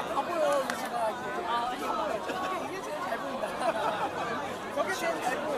아, 바보요, 유시가. 이게 아, 이게 제일 잘 보인다. 저게 제일 잘 보인다.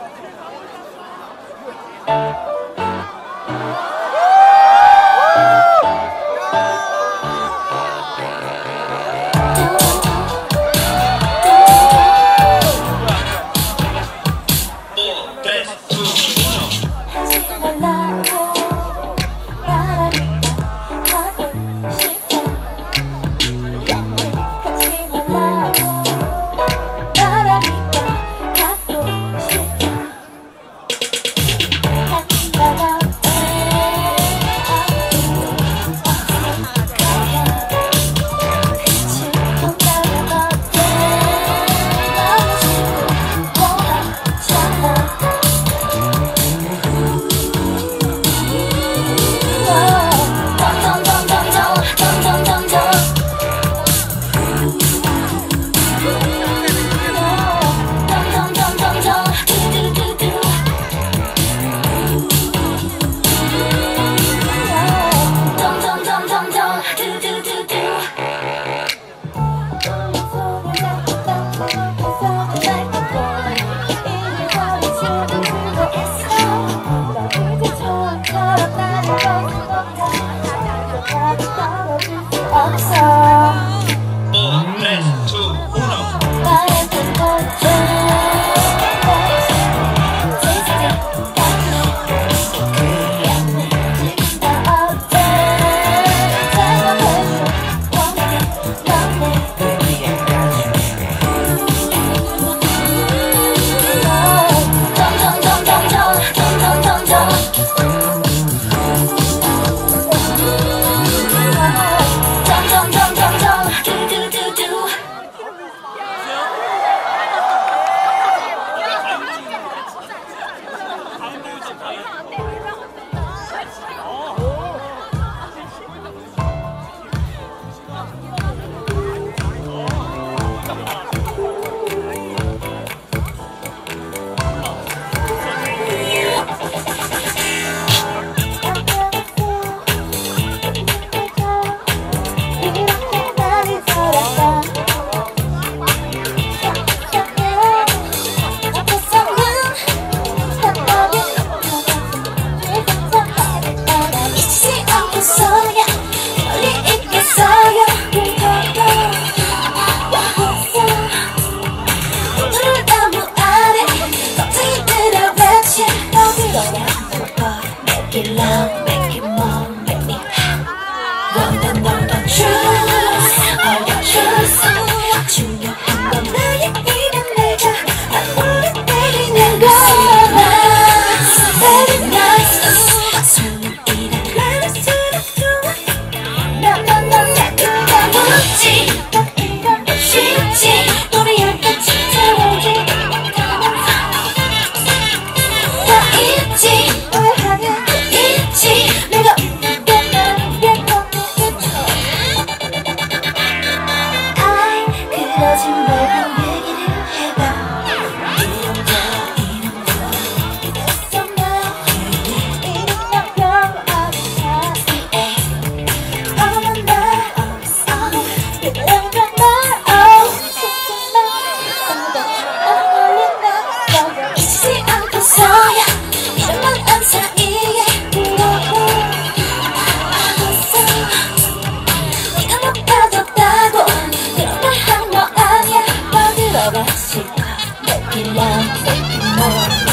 more, take more.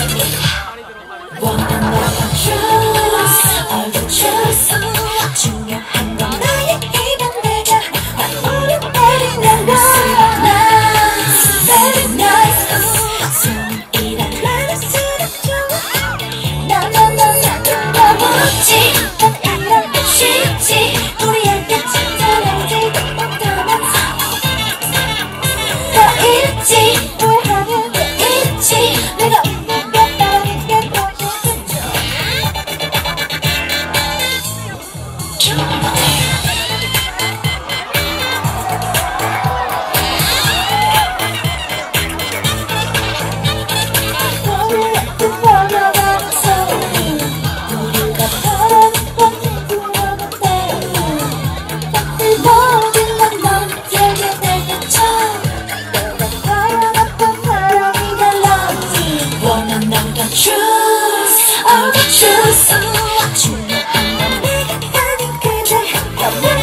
One Show.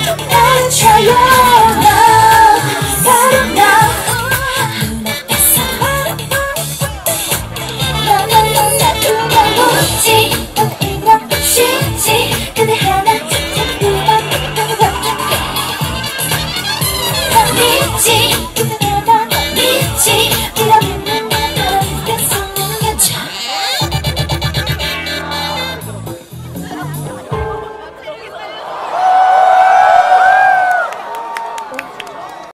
and try your